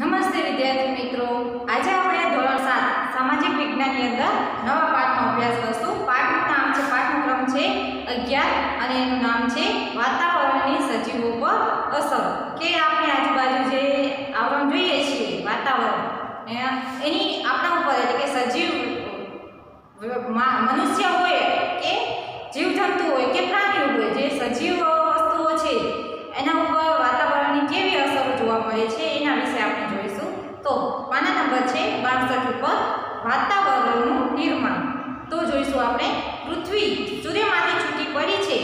નમસ્તે વિદ્યાર્થી મિત્રો. આજે આપણે ધોરણ સાત, સામાજિક વિજ્ઞાનની અંદર નવા પાઠનો અભ્યાસ કરશું. પાઠનું નામ છે પાઠનો ક્રમ છે અગિયાર અને એનું નામ છે વાતાવરણની સજીવો પર અસર. કે આપણે આજુબાજુ જે આવરણ જોઈએ છીએ વાતાવરણ એની આપણા ઉપર એટલે કે સજીવ મનુષ્ય હોય કે જીવજંતુ હોય કે પ્રાણીઓ હોય, જે સજીવ વસ્તુઓ છે, એના ઉપર વાતાવરણની કેવી અસરો જોવા મળે છે, એના વિશે આપણે તો પાના નંબર છે બાસઠ ઉપર વાતાવરણનું નિર્માણ. તો જોઈશું આપણે, પૃથ્વી સૂર્યમાંથી છૂટી પડી છે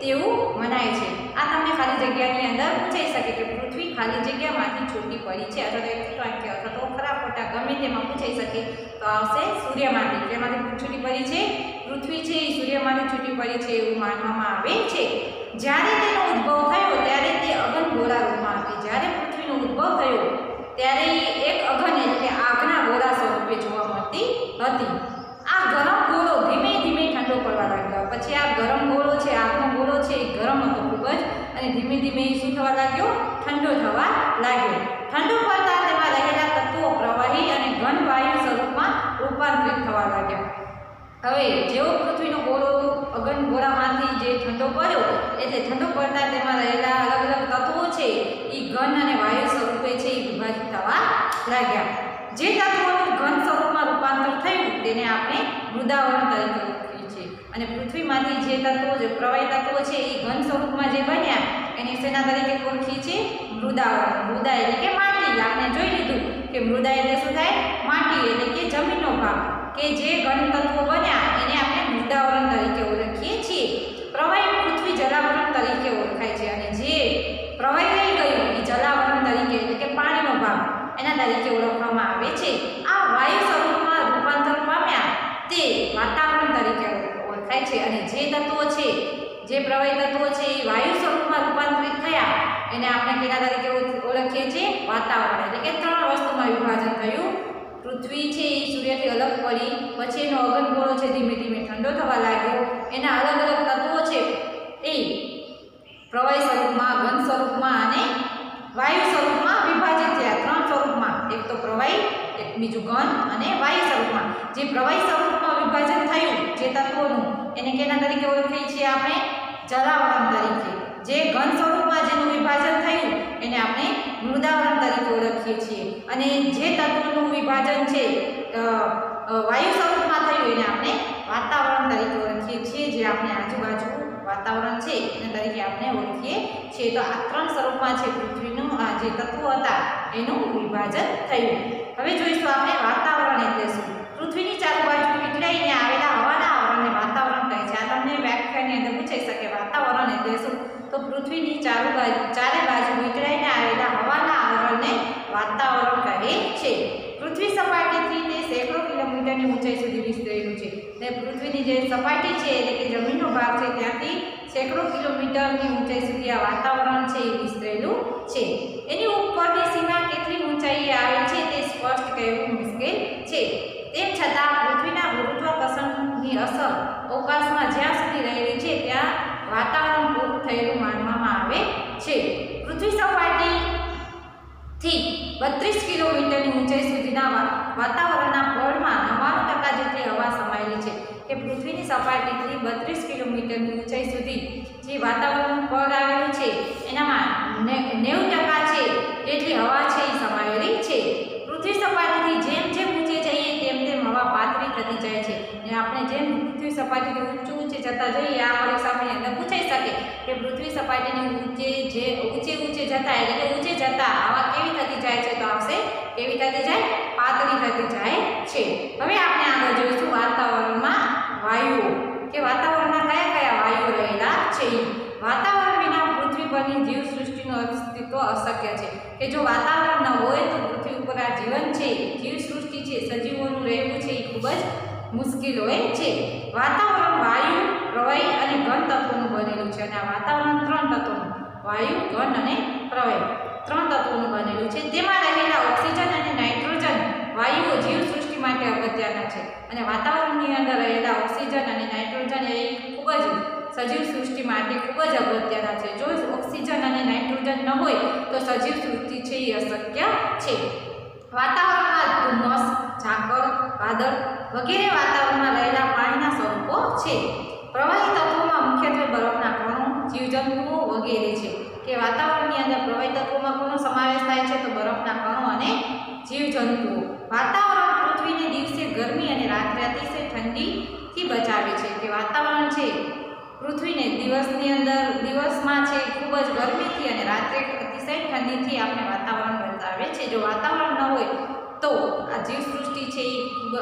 તેવું મનાય છે. આ તમને ખાલી જગ્યાની અંદર પૂછાઈ શકે કે પૃથ્વી ખાલી જગ્યામાંથી છૂટી પડી છે અથવા તો એક વાક્ય અથવા તો ખરાબ ખોટા ગમે તેમાં પૂછાઈ શકે, તો આવશે સૂર્યમાંથી, જેમાંથી છૂટી પડી છે. પૃથ્વી છે એ સૂર્યમાંથી છૂટી પડી છે એવું માનવામાં આવે છે. જ્યારે તેનો ઉદ્ભવ થયો, ત્યારે તે અગન ગોળા રૂપમાં હતી જ્યારે પૃથ્વીનો ઉદ્ભવ થયો ત્યારે એ એક અઘન એટલે આગના ગોળા સ્વરૂપે જોવા મળતી હતી. આ ગરમ ગોળો ધીમે ધીમે ઠંડો પડવા લાગ્યો. પછી આ ગરમ ગોળો છે આગનો ગોળો છે, એ ગરમ હતો ખૂબ જ અને ધીમે ધીમે એ શું થવા લાગ્યો? ઠંડો થવા લાગ્યો. ઠંડો પડતા તેમાં રહેલા તત્વો પ્રવાહી અને ઘન વાયુ સ્વરૂપમાં રૂપાંતરિત થવા લાગ્યા. હવે જેવો પૃથ્વીનો ગોળો અગન ગોળામાંથી જે ઠંડો પડ્યો, એટલે ઠંડો પડતા તેમાં રહેલા અલગ અલગ તત્વો છે એ ઘન અને વાયુ થવા લાગ્યા. જે ધાતુઓનું ઘન સ્વરૂપમાં રૂપાંતર થયું, તેને આપણે મૃદાવરણ તરીકે ઓળખીએ છીએ. અને પૃથ્વીમાંથી જે તત્વો જે પ્રવાહી તત્વો છે, એ ઘન સ્વરૂપમાં જે બન્યા, એને શેના તરીકે ઓળખીએ છીએ? મૃદાવરણ. મૃદા એટલે કે માટી. આપણે જોઈ લીધું કે મૃદા એટલે શું થાય? માટી એટલે કે જમીનનો ભાગ. કે જે ઘન તત્વો બન્યા, એને આપણે મૃદાવરણ તરીકે ઓળખીએ છીએ. પ્રવાહી પૃથ્વી જલાવરણ તરીકે ઓળખાય છે. અને જે પ્રવાહી રહી ગયું, એ જલાવરણ પાણીનો ભાગ. એના તરીકે ઓળખવામાં આવે છે. આ વાયુ સ્વરૂપમાં રૂપાંતર પામ્યા તે વાતાવરણ તરીકે ઓળખાય છે અને જે તત્વો છે, જે પ્રવાહી તત્વો છે, એ વાયુ સ્વરૂપમાં રૂપાંતરિત થયા. એને આપણે કેના તરીકે ઓળખીએ છીએ? વાતાવરણ. એટલે કે ત્રણ વસ્તુમાં વિભાજન થયું. પૃથ્વી છે, એ સૂર્યથી અલગ પડી. પછી એનો અગનગોળો છે ધીમે ધીમે ઠંડો થવા લાગ્યો. એના અલગ અલગ તત્વો છે, એ પ્રવાહી સ્વરૂપમાં, ઘન સ્વરૂપમાં અને વાયુ સ્વરૂપમાં વિભાજિત થયા ત્રણ સ્વરૂપમાં. એક તો પ્રવાહી, એક બીજું ઘન અને વાયુ સ્વરૂપમાં. જે પ્રવાહી સ્વરૂપમાં વિભાજન થયું, જે તત્વોનું, એને કેના તરીકે ઓળખીએ છીએ આપણે? જલાવરણ તરીકે. જે ઘન સ્વરૂપમાં જેનું વિભાજન થયું, એને આપણે મૃદાવરણ તરીકે ઓળખીએ છીએ. અને જે તત્વોનું વિભાજન છે વાયુ સ્વરૂપમાં થયું, એને આપણે વાતાવરણ તરીકે ઓળખીએ છીએ, જે આપણે આજુબાજુ વાતાવરણ છે એના તરીકે આપણે ઓળખીએ છીએ. તો આ ત્રણ સ્વરૂપમાં છે પૃથ્વીનું આ જે તત્વો હતા, એનું વિભાજન થયું. હવે જોઈશું આપણે વાતાવરણ એટલે શું? પૃથ્વીની ચારે બાજુ વીંટળાઈને આવેલા હવાના આવરણને વાતાવરણ કહે છે. આ તમને વ્યાખ્યાની અંદર પૂછાઈ શકે વાતાવરણ એટલે શું? તો પૃથ્વીની ચારે બાજુ ચારે બાજુ વીંટળાઈને આવેલા હવાના આવરણને વાતાવરણ કહે છે. પૃથ્વી સપાટીથી તે સેંકડો કિલોમીટરની ઊંચાઈ સુધી વિસ્તરેલું છે. ને પૃથ્વીની જે સપાટી છે, એટલે કે જમીનનો ભાગ છે ત્યાંથી સેંકડો કિલોમીટરની ઊંચાઈ સુધી આ વાતાવરણ છે એ વિસ્તરેલું છે. એની ઉપરની સીમા કેટલી ઊંચાઈએ આવે છે તે સ્પષ્ટ કહેવું મુશ્કેલ છે. તેમ છતાં પૃથ્વીના ગુરુત્વાકર્ષણની અસર અવકાશમાં જ્યાં સુધી રહેલી છે ત્યાં વાતાવરણ પૂરું થયેલું માનવામાં આવે છે. પૃથ્વી સપાટીથી બત્રીસ કિલોમીટરની ઊંચાઈ સુધીના વાતાવરણના પળમાં નવ્વાણું ટકા જેટલી હવા સમાયેલી છે. કે પૃથ્વીની સપાટીથી બત્રીસ કિલોમીટરની ઊંચાઈ સુધી જે વાતાવરણનું પડ આવેલું છે, એનામાં નેવું ટકા છે એટલી હવા છે, એ સમાયેલી છે. પૃથ્વી સપાટીથી જેમ જેમ ઊંચે જઈએ, તેમ તેમ હવા પાતળી થતી જાય છે. અને આપણે જેમ પૃથ્વી સપાટીથી ઊંચે જતા જઈએ, આ પરીક્ષાની અંદર પૂછાઈ શકે કે પૃથ્વી સપાટીની ઊંચે જે ઊંચે ઊંચે જતા એટલે કે ઊંચે જતા આવા કેવી થતી જાય છે તો આવશે? કેવી થતી જાય? પાતળી થતી જાય છે. હવે આપણે આગળ જોઈશું વાતાવરણમાં વાયુઓ કે વાતાવરણમાં કયા કયા વાયુઓ રહેલા છે. વાતાવરણ વિના પૃથ્વી પરની જીવસૃષ્ટિનું અસ્તિત્વ અશક્ય છે. કે જો વાતાવરણ ન હોય તો પૃથ્વી ઉપર આ જીવન છે, જીવસૃષ્ટિ છે, સજીવોનું રહેવું છે એ ખૂબ જ મુશ્કેલ હોય છે. વાતાવરણ વાયુ પ્રવાહી અને ઘન તત્વોનું બનેલું છે અને આ વાતાવરણ ત્રણ તત્વોનું, વાયુ, ઘન અને પ્રવાહી. ત્રણ તત્વોનું બનેલું છે. તેમાં રહેલા ઓક્સિજન અને નાઇટ્રોજન વાયુઓ જીવસૃષ્ટિ માટે અગત્યના છે. અને વાતાવરણની અંદર રહેલા ઓક્સિજન અને નાઇટ્રોજન એ ખૂબ જ સજીવ સૃષ્ટિ માટે ખૂબ જ અગત્યના છે. જો ઓક્સિજન અને નાઇટ્રોજન ન હોય, તો સજીવ સૃષ્ટિ છે એ અશક્ય છે. વાતાવરણમાં ધુમ્મસ, ઝાકળ, વાદળ વગેરે વાતાવરણમાં રહેલા પાણીના સ્વરૂપો છે. વગેરે છે કે વાતાવરણની અંદર પ્રવાહી તત્વોમાં કોનો સમાવેશ થાય છે તો બરફના કણો અને જીવજંતુઓ. વાતાવરણ પૃથ્વીને દિવસે ગરમી અને રાત્રે અતિશય ઠંડીથી બચાવે છે. કે વાતાવરણ છે, પૃથ્વીને દિવસની અંદર, દિવસમાં છે, ખૂબ જ ગરમીથી અને રાત્રે અતિશય ઠંડીથી આપણે વાતાવરણ બચાવે છે. જો વાતાવરણ ન હોય તો આ જીવસૃષ્ટિ છે એ ખૂબ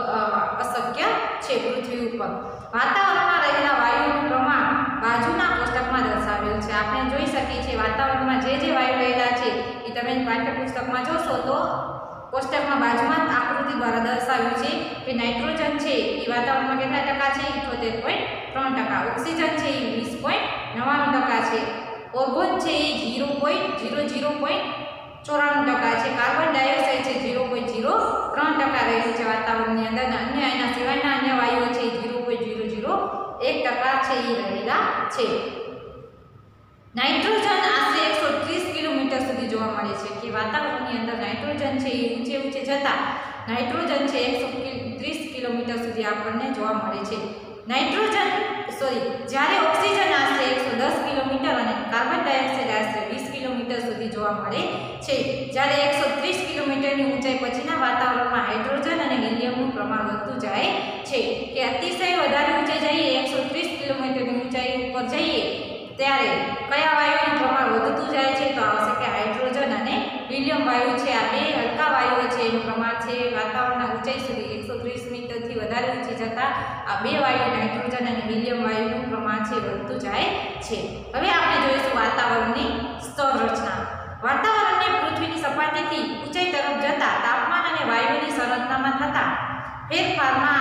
અશક્ય છે પૃથ્વી ઉપર. વાતાવરણમાં રહેલા વાયુનું પ્રમાણ બાજુના કોષ્ટકમાં દર્શાવેલ છે. આપણે જોઈ શકીએ છીએ વાતાવરણમાં જે જે વાયુ રહેલા છે, એ તમે પાઠ્યપુસ્તકમાં જોશો તો કોષ્ટકમાં બાજુમાં આકૃતિ દ્વારા દર્શાવ્યું છે કે નાઇટ્રોજન છે એ વાતાવરણમાં કેટલા ટકા છે? ઇઠોતેર પોઈન્ટ ત્રણ ટકા. ઓક્સિજન છે એ વીસ પોઈન્ટ નવ્વાણું ટકા છે. ઓર્ગોન છે એ zero point zero zero point ચોરાણું ટકા છે. કાર્બન ડાયોક્સાઇડ છે ઝીરો પોઈન્ટ ઝીરો ત્રણ ટકા રહેલું છે વાતાવરણની અંદર. અને અન્ય એના સિવાયના અન્ય વાયુઓ છે ઝીરો એક ટકા છે એ રહેલા છે. નાઇટ્રોજન આશરે એકસો ત્રીસ કિલોમીટર સુધી જોવા મળે છે. કે વાતાવરણની અંદર નાઇટ્રોજન છે એ ઊંચે ઊંચે જતાં નાઇટ્રોજન છે એકસો ત્રીસ કિલોમીટર સુધી આપણને જોવા મળે છે. નાઇટ્રોજન સોરી જ્યારે ઓક્સિજન આશરે એકસો દસ કિલોમીટર અને કાર્બન ડાયોક્સાઇડ આશરે વીસ કિલોમીટર સુધી જોવા મળે છે, જ્યારે એકસો ત્રીસ કિલોમીટરની ઊંચાઈ પછીના વાતાવરણમાં હાઇડ્રોજન અને હિલિયમનું પ્રમાણ વધતું જાય છે, કે અતિશય વધારે ઊંચાઈ જઈએ, એકસો ત્રીસ કિલોમીટરની ઊંચાઈ ઉપર જઈએ, ત્યારે કયા વાયુઓનું પ્રમાણ વધતું જાય છે, તો આવશે કે હાઇડ્રોજન અને હિલિયમ વાયુ છે, આ બે હલકા વાયુઓ છે, એનું પ્રમાણ છે, વાતાવરણના ઊંચાઈ સુધી એકસો ત્રીસ મીટરથી વધારે ઊંચી જતા આ બે વાયુ નાઇટ્રોજન અને હિલિયમ વાયુનું પ્રમાણ છે વધતું જાય છે. હવે આપણે જોઈશું વાતાવરણની સ્તર રચના. વાતાવરણને પૃથ્વીની સપાટીથી ઊંચાઈ તરફ જતાં તાપમાન અને વાયુની સંરચનામાં થતા ફેરફારમાં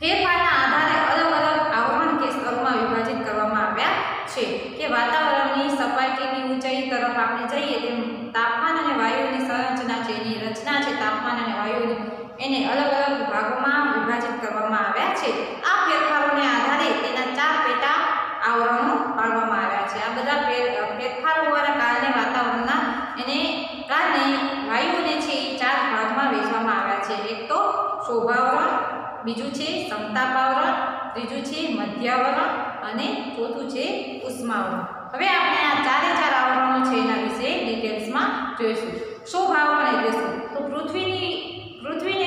ફેરફારના આધારે અલગ અલગ આવરણ કે સ્તરોમાં વિભાજિત કરવામાં આવ્યા છે કે વાતાવરણની સપાટીની ઊંચાઈ તરફ આપણે જઈએ તેમ તાપમાન અને વાયુની સંરચના છે. એની રચના છે તાપમાન અને વાયુની. એને અલગ અલગ ભાગોમાં વિભાજિત કરવામાં આવ્યા છે. આ ફેરફારોને આધારે તેના ચાર પેટા આવરણો પાડવામાં આવ્યા છે. આ બધા ફેરફારો હોવાના કારણે વાતાવરણના એને કારણે વાયુઓને છે એ ચાર ભાગમાં વહેંચવામાં આવ્યા છે. એક તો શોભાવરણ, બીજું છે સમતાપાવરણ, ત્રીજું છે મધ્યાવરણ અને ચોથું છે ઉષ્માવરણ. હવે આપણે આ ચારે ચાર આવરણો છે એના વિશે ડિટેલ્સમાં જોઈશું. શોભાવરણ એટલે શું? તો પૃથ્વીની, પૃથ્વીને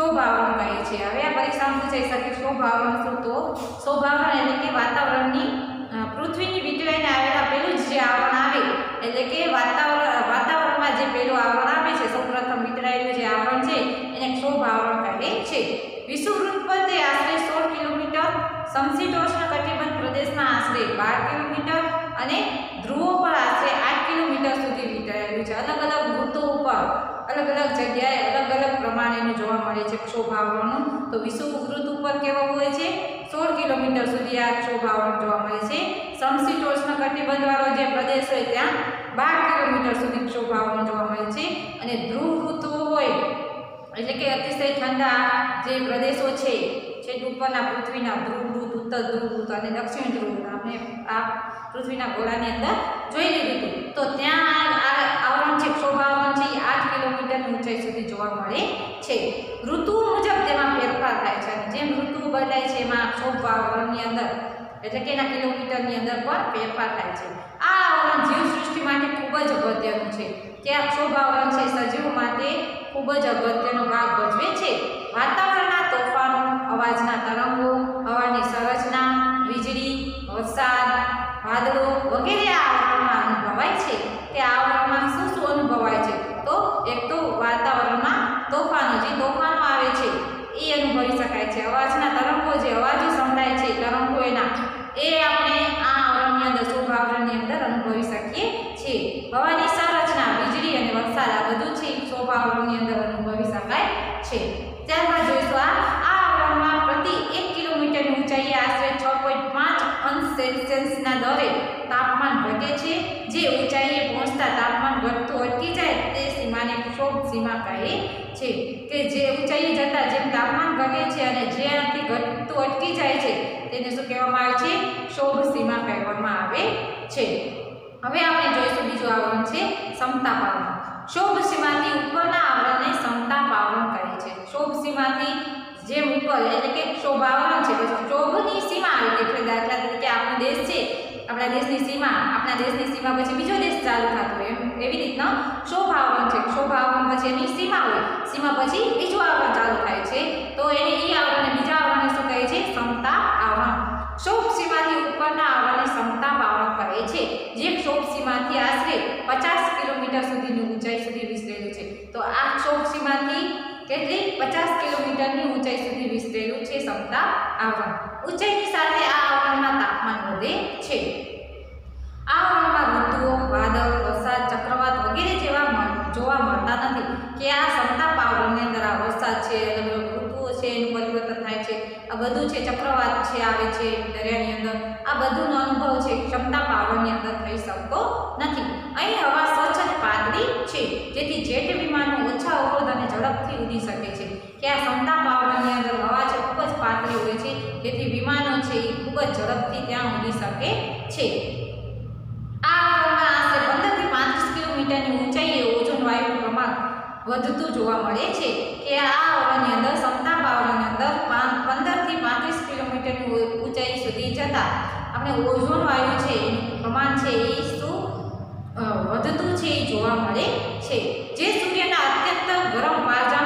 શોભાવરણ કહે છે. હવે આ પરીક્ષામાં પૂછાઈ શકે સ્વભાવન શું? તો સ્વભાવન એટલે કે વાતાવરણની પૃથ્વીની વીંટળાઈને આવેલા પહેલું જ આવરણ આવે, એટલે કે વાતાવરણ વાતાવરણમાં જે પેલું આવરણ આવે છે, સૌપ્રથમ વિતરાયેલું જે આવરણ છે, એને આવરણ કહે છે. વિષુવૃત્ત પર તે આશરે સોળ કિલોમીટર સમશીતોષ્ણ કટિબંધ પ્રદેશમાં આશરે બાર કિલોમીટર અને ધ્રુવો પર આશરે આઠ કિલોમીટર સુધી વિતરાયેલું છે. અલગ અલગ ઋતુ ઉપર અલગ અલગ જગ્યાએ પ્રમાણેનું જોવા મળે છે ક્ષોભ આવરણનું તો વિષુવવૃત્ત ઉપર કેવો હોય છે? સોળ કિલોમીટર સુધી આ ક્ષોભ જોવા મળે છે. સમશીતોષ્ણ કટિબંધવાળો જે પ્રદેશ હોય ત્યાં બાર કિલોમીટર સુધી ક્ષોભ આવરણ જોવા મળે છે. અને ધ્રુવ ઋતુઓ હોય, એટલે કે અતિશય ઠંડા જે પ્રદેશો છે છેક ઉપરના પૃથ્વીના ધ્રુવ ઋતુ, ઉત્તર ધ્રુવ ઋતુ અને દક્ષિણ ધ્રુવ આપણે આ પૃથ્વીના ગોળાની અંદર જોઈ લીધું હતું. તો ત્યાં આ આવરણ છે ક્ષોભાવરણ છે એ આઠ કિલોમીટરની ઊંચાઈ સુધી જોવા મળે છે. ઋતુ મુજબ તેમાં ફેરફાર થાય છે અને જેમ ઋતુ બદલાય છે, એમાં ક્ષોભાવરણની અંદર, એટલે કે એના કિલોમીટરની અંદર પણ ફેરફાર થાય છે. આ આવરણ જીવસૃષ્ટિ માટે ખૂબ જ અગત્યનું છે. કે આ ક્ષોભાવરણ છે, સજીવ માટે ખૂબ જ અગત્યનો ભાગ ભજવે છે વાતાવરણના તોફાનો અવાજના તરંગો હવાની સંરચના વીજળી વરસાદ વાદળો વગેરે આ આવરણમાં અનુભવાય છે કે આ આવરણમાં શું શું અનુભવાય છે તો એક તો વાતાવરણમાં તોફાનો જે તોફાનો આવે છે એ અનુભવી શકાય છે અવાજના તરંગો જે અવાજો સંભળાય છે તરંગો એના એ આપણે આ આવરણની અંદર શુભ આવરણની અંદર અનુભવી શકીએ છીએ હવાની સંરચના વીજળી અને વરસાદ આ બધું છે એ શુભ આવરણની અંદર અનુભવી શકાય છે ત્યારબાદ જોઈશું આ આ આવરણમાં પ્રતિ એક કિલોમીટરની ઊંચાઈએ આશરે છ પોઈન્ટ પાંચ અંશ સેલ્સિયસના દરે તાપમાન ઘટે છે, જે ઊંચાઈએ પહોંચતા તાપમાન ઘટતું અટકી જાય તે સીમાને ક્ષોભ સીમા કહે છે કે જે ઊંચાઈએ જતાં જેમ તાપમાન ઘટે છે અને જ્યાંથી ઘટતું અટકી જાય છે તેને શું કહેવામાં આવે છે? ક્ષોભ સીમા કહેવામાં આવે છે. હવે આપણે જોઈશું બીજું આવરણ છે સમતા પાવન. શોભ સીમાથી ઉપરના આવરણને સમતા પાવન કહે છે. શોભ સીમાથી જેમ ઉપર, એટલે કે શોભાવન છે. પછી શોભની સીમા આવી એટલે દાખલા તરીકે આપણો દેશ છે, આપણા દેશની સીમા, આપણા દેશની સીમા પછી બીજો દેશ ચાલુ થતો એમ, એવી રીતના શોભાવન છે. શોભાવન પછી એની સીમા હોય. સીમા પછી બીજું આવરણ ચાલુ થાય છે. તો એને એ આવરણને બીજા આવરણને શું કહે છે? ક્ષમતા આવરણ. શોભ સીમાથી ઉપરના આવરણને ક્ષમતા આવરણ કહે છે. જે શોભ સીમાથી આશરે પચાસ કિલોમીટર સુધીની ઊંચાઈ સુધી વિસ્તરેલું છે તો આ શોભ સીમાથી કેટલી પચાસ કિલોમીટરની ઊંચાઈ સુધી વિસ્તરેલું છે સમતા આવરણ. ઊંચાઈની સાથે આ આવરણમાં તાપમાન વધે છે. આ આવરણમાં ઋતુઓ, વાદળ, વરસાદ, ચક્રવાત વગેરે જેવા જોવા મળતા નથી કે આ સમતા આવરણની અંદર આ વરસાદ છે અલગ અલગ ઋતુઓ છે, એનું પરિવર્તન થાય છે, આ બધું છે, ચક્રવાત છે, આવે છે, દરિયાની અંદર. આ બધુંનો અનુભવ છે, ક્ષમતા પાવરની અંદર થઈ શકતો નથી. અહીં હવા સ્વચ્છ પાતળી છે, જેથી જેટ વિમાનો ઓછા અવરોધ અને ઝડપથી ઉડી શકે કે આ સંતા પાવરની અંદર હવા છે, ખૂબ જ પાતળી હોય છે. જેથી વિમાનો છે એ ખૂબ જ ઝડપથી ત્યાં ઉડી શકે છે. આ આવરણમાં આશરે પંદરથી પાંત્રીસ કિલોમીટરની ઊંચાઈએ ઓઝોન વાયુનું પ્રમાણ વધતું જોવા મળે છે કે આ હવાની અંદર સમતા પાવરની અંદર પંદરથી પાંત્રીસ કિલોમીટરની ઊંચાઈ સુધી જતાં આપણે ઓઝોન વાયુ છે એનું પ્રમાણ છે એ શું વધતું છે એ જોવા મળે છે. જે સૂર્યના અત્યંત ગરમ કરે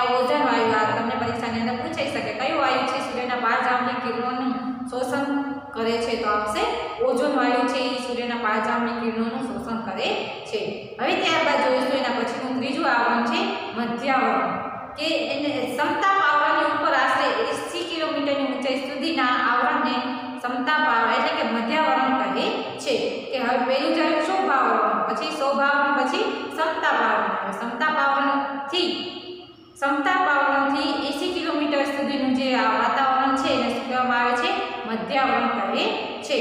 છે કે ઓઝોન વાયુ આ તમને પરીક્ષાની અંદર પૂછાઈ શકે કયું વાયુ છે? સૂર્યના પારજામણી કિરણોનું શોષણ કરે છે તો આવશે ઓઝોન વાયુ છે. એ સૂર્યના પારજામણી કિરણોનું શોષણ કરે છે. હવે ત્યારબાદ જોઈશું એના પછીનું ત્રીજું આવરણ છે મધ્યાવરણ, કે એને સમતા આવરણની ઉપર આશરે એસી કિલોમીટરની ઊંચાઈ સુધીના આવરણને સમતા પાવર એટલે કે મધ્યાવરણ કહે છે. કે હવે પહેલું જોયું શોભાવરણ પછી શોભાવરણ પછી સમતા પાવરણ આવે સમતા પાવરણથી સમતા પાવનથી એંસી કિલોમીટર સુધીનું જે આ વાતાવરણ છે એને શું કહેવામાં આવે છે, મધ્યાવરણ કહે છે.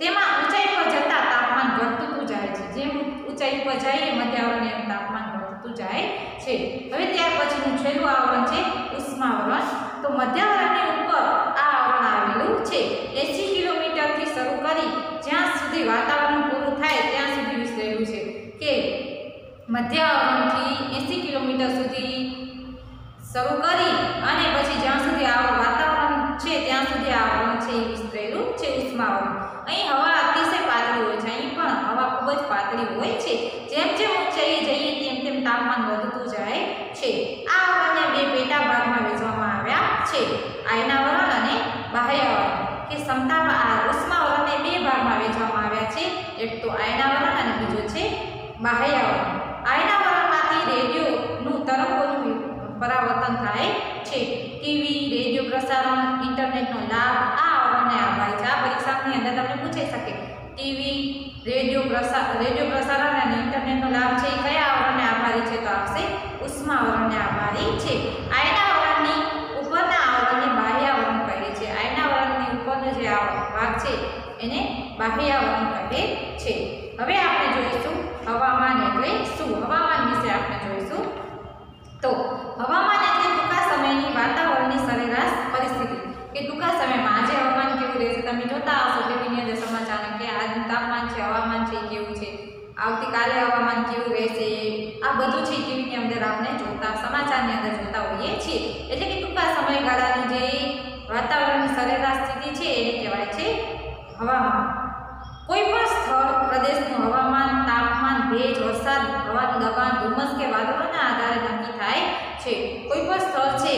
તેમાં ઊંચાઈ પર જતાં તાપમાન ઘટતું જાય છે. જેમ ઊંચાઈ પર જઈએ મધ્યાવરણ એમ તાપમાન ઘટતું જાય છે. હવે ત્યાર પછીનું છેલ્લું આવરણ છે ઉષ્માવરણ. તો મધ્યાવરણની ઉપર આ આવરણ આવેલું છે. એંસી કિલોમીટરથી શરૂ કરી જ્યાં સુધી વાતાવરણ પૂરું થાય ત્યાં સુધી વિસ્તરેલું છે કે મધ્યાવરણથી એંસી કિલોમીટર સુધી શરૂ કરી અને પછી જ્યાં સુધી આ વાતાવરણ છે, ત્યાં સુધી આ વરણ છે એ વિસ્તરેલું છે ઉષ્માવરણ અહીં હવા અતિશય પાતળી હોય છે. અહીં પણ હવા ખૂબ જ પાતળી હોય છે. જેમ જેમ ઊંચાઈએ જઈએ, તેમ તેમ તાપમાન વધતું જાય છે. આ હવાને બે પેટા ભાગમાં વેચવામાં આવ્યા છે. આયનાવરણ અને બાહ્યાવરણ. કે ક્ષમતામાં આ ઉષ્માવરણને બે ભાગમાં વેચવામાં આવ્યા છે. એક તો આયનાવરણ અને બીજો છે બાહ્યાવરણ. આયનાવરણમાંથી પરાવર્તન થાય છે. ટીવી રેડિયો પ્રસારણ, ઇન્ટરનેટનો લાભ આ આવરણને આભારી છે. આ પરીક્ષાની અંદર તમને પૂછાઈ શકે ટીવી રેડિયો પ્રસાર રેડિયો પ્રસારણ અને ઇન્ટરનેટનો લાભ છે એ કયા આવરણને આભારી છે તો આવશે? ઉષ્માવરણને આભારી છે. આયનાવરણની ઉપરના આવરણને બાહ્ય આવરણ કહે છે. આયનાવરણની ઉપરનો જે ભાગ છે એને બાહ્ય આવરણ કહે છે. હવે આપણે જોઈશું હવામાન એટલે શું? હવામાન વિશે આપણે જોઈશું. તો હવામાન એટલે ટૂંકા સમયની વાતાવરણની સરેરાશ પરિસ્થિતિ. કે ટૂંકા સમયમાં આજે હવામાન કેવું રહેશે તમે જોતા હશો ટીવીની અંદર સમાચાર કે આજનું તાપમાન છે, હવામાન છે કેવું છે? આવતીકાલે હવામાન કેવું રહેશે? આ બધું છે ટીવીની અંદર આપણે જોતા, સમાચારની અંદર જોતા હોઈએ છીએ. એટલે કે ટૂંકા સમયગાળાની જે વાતાવરણની સરેરાશ સ્થિતિ છે એને કહેવાય છે હવામાન. કોઈ પણ સ્થળ, પ્રદેશનું હવામાન, તાપમાન, ભેજ, વરસાદ, હવાનું, દબાણ, ધુમ્મસ કે વાદળોના આધારે નક્કી થાય છે. કોઈ પણ સ્થળ છે,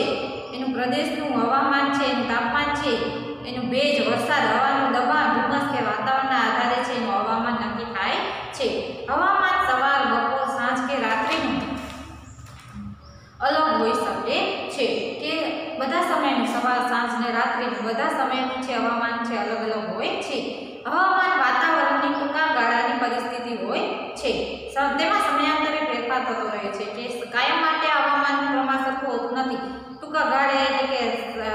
એનું પ્રદેશનું હવામાન છે, એનું તાપમાન છે, એનું ભેજ, વરસાદ, હવાનું, દબાણ ધુમ્મસ કે વાતાવરણના આધારે છે, એનું હવામાન નક્કી થાય છે. હવામાન સવાર, બપોર, સાંજ કે રાત્રિનું અલગ હોઈ શકે છે કે બધા સમયનું સવાર, સાંજ ને રાત્રિનું બધા સમયનું છે હવામાન છે, અલગ અલગ હોય છે. હવામાન વાતાવરણની ટૂંકા ગાળાની પરિસ્થિતિ હોય છે. તેમાં સમયાંતરે ફેરફાર થતો રહે છે કે કાયમ માટે હવામાનનું પ્રમાણ સરખું હોતું નથી ટૂંકા ગાળે એટલે કે અ,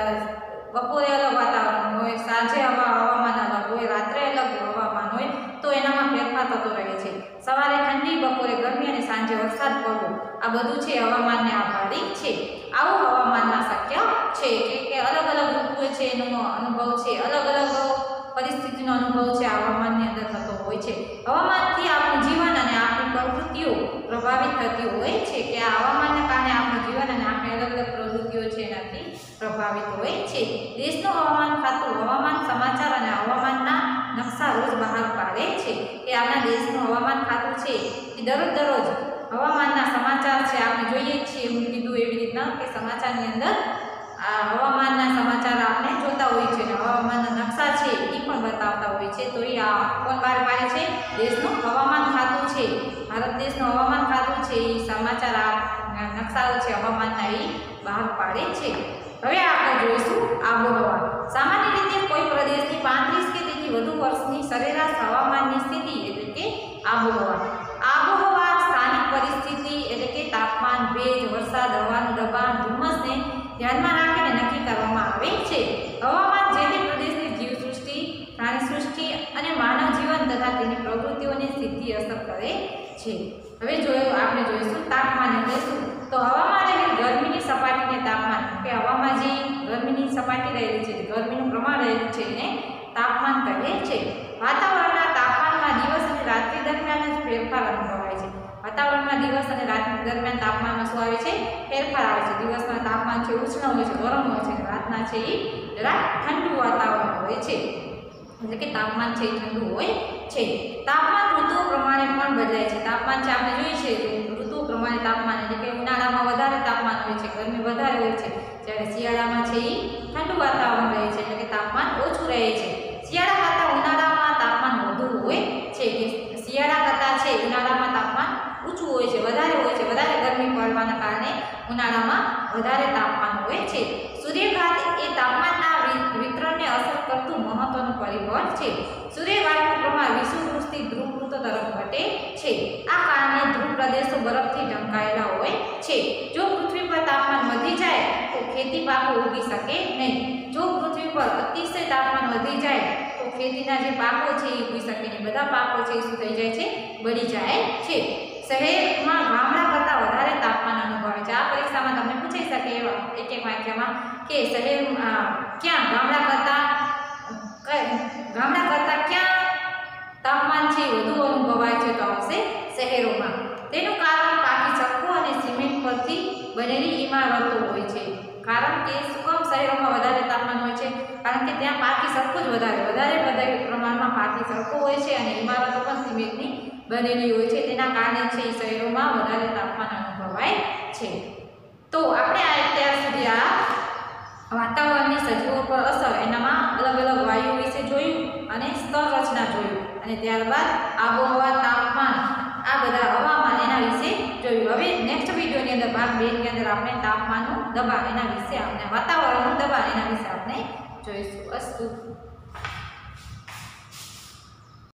બપોરે અલગ વાતાવરણ હોય, સાંજે હવા, હવામાન અલગ હોય, રાત્રે અલગ હવામાન હોય, તો એનામાં ફેરફાર થતો રહે છે. સવારે ઠંડી, બપોરે ગરમી અને સાંજે વરસાદ પડવો, આ બધું છે હવામાનને આભારી છે. આવું હવામાનના શક્ય છે કે અલગ અલગ ઋતુઓ છે એનો અનુભવ છે, અલગ અલગ પરિસ્થિતિનો અનુભવ છે હવામાનની અંદર થતો હોય છે. હવામાનથી આપણું જીવન અને આપણી પ્રવૃત્તિઓ પ્રભાવિત થતી હોય છે કે આ હવામાનને કારણે આપણું જીવન અને આપણી અલગ અલગ પ્રવૃત્તિઓ છે એનાથી પ્રભાવિત હોય છે. દેશનું હવામાન ખાતું, હવામાન સમાચાર અને હવામાનના નકશા રોજ બહાર પાડે છે. કે આપણા દેશનું હવામાન ખાતું છે. એ દરરોજ દરરોજ હવામાનના સમાચાર છે. આપણે જોઈએ છીએ, હું કીધું એવી રીતના કે સમાચારની અંદર આ હવામાનના સમાચાર આપણે જોતા હોઈએ છીએ અને હવામાનના નકશા છે એ પણ બતાવતા હોય છે. તો એ આ કોણ બહાર પાડે છે? દેશનું હવામાન ખાતું છે. ભારત દેશનું હવામાન ખાતું છે. એ સમાચાર આ નકશાઓ છે, હવામાનના એ બહાર પાડે છે. હવે આપણે જોઈશું આબોહવા. સામાન્ય રીતે કોઈ પ્રદેશની પાંત્રીસ કે તેથી વધુ વર્ષની સરેરાશ હવામાનની સ્થિતિ એટલે કે આબોહવા. આબોહવા સ્થાનિક પરિસ્થિતિ એટલે કે તાપમાન, ભેજ, વરસાદ, હવાનું દબાણ, ધુમ્મસને ધ્યાનમાં રાખીને નક્કી કરવામાં આવે છે. હવામાન જે તે પ્રદેશની જીવસૃષ્ટિ, પ્રાણીસૃષ્ટિ અને માનવ જીવન તથા તેની પ્રવૃત્તિઓની સ્થિતિ અસર કરે છે. હવે જોયું, આપણે જોઈશું તાપમાન એટલે શું? તો હવામાં રહેલી ગરમીની સપાટીને તાપમાન, કે હવામાં જે ગરમીની સપાટી રહેલી છે, ગરમીનું પ્રમાણ રહેલું છે એને તાપમાન કહે છે. વાતાવરણના તાપમાનમાં દિવસ અને રાત્રિ દરમિયાન જ ફેરફાર અનુભવાય છે. વાતાવરણમાં દિવસ અને રાત્રિ દરમિયાન તાપમાનમાં શું આવે છે? ફેરફાર આવે છે. દિવસના તાપમાન છે, ઉષ્ણ હોય છે, ગરમ હોય છે, રાતના છે એ જરા ઠંડુ વાતાવરણ હોય છે. એટલે કે તાપમાન છે એ ઠંડુ હોય છે. તાપમાન ઋતુઓ પ્રમાણે પણ બદલાય છે. તાપમાન છે તો ઋતુઓ પ્રમાણે તાપમાન એટલે કે ઉનાળામાં વધારે તાપમાન હોય છે ગરમી વધારે હોય છે જ્યારે શિયાળામાં છે એ ઠંડુ વાતાવરણ રહે છે એટલે કે તાપમાન ઓછું રહે છે શિયાળા કરતાં ઉનાળામાં તાપમાન વધુ હોય છે કે શિયાળા કરતાં છે ઉનાળામાં તાપમાન ઊંચું હોય છે વધારે હોય છે વધારે ગરમી પડવાના કારણે ઉનાળામાં વધારે તાપમાન હોય છે સૂર્યઘાત એ તાપમાનના વિ- વિતરણને અસર કરતું મહત્વનું પરિબળ છે સૂર્યઘાતનું પ્રમાણ વિષુવવૃષ્ટિ ધ્રુવ વૃત્તો તરફ ઘટે છે આ કારણે ધ્રુવ પ્રદેશો બરફથી ઢંકાયેલા હોય છે જો પૃથ્વી પર તાપમાન વધી જાય તો ખેતી પાકો ઉગી શકે નહીં. જો પૃથ્વી પર અતિશય તાપમાન વધી જાય, તો ખેતીના જે પાકો છે એ ઉગી શકે નહીં. બધા પાકો છે એ શું થઈ જાય છે? બળી જાય છે. શહેરમાં ગામડા કરતાં વધારે તાપમાન અનુભવે છે. આ પરીક્ષામાં તમને પૂછાઈ શકે એવા એક એક વાક્યમાં કે શહેર ક્યાં ગામડા કરતાં ગામડા કરતાં ક્યાં તાપમાન છે વધુ અનુભવાય છે તો આવશે શહેરોમાં. તેનું કારણ પાકી સડકો અને સિમેન્ટ પરથી બનેલી ઇમારતો હોય છે. કારણ કે સુકમ શહેરોમાં વધારે તાપમાન હોય છે. કારણ કે ત્યાં પાકી સરખું જ વધારે વધારે વધારે પ્રમાણમાં પાકી સરખું હોય છે અને ઇમારતો પણ સિમેન્ટની બનેલી હોય છે. તેના કારણે છે એ શહેરોમાં વધારે તાપમાન અનુભવાય છે. તો આપણે આ અત્યાર સુધી આ વાતાવરણની સજીવો પર અસર એનામાં અલગ અલગ વાયુ વિશે જોયું અને સ્તર રચના જોયું અને ત્યારબાદ આબોહવા, તાપમાન, આ બધા હવામાન એના વિશે જોયું હવે નેક્સ્ટ વિડીયોની અંદર ભાગ બેની અંદર આપણે તાપમાનનું દબાણ એના વિશે, આપણે વાતાવરણનું દબાણ એના વિશે આપણે જોઈશું. અસ્તુ.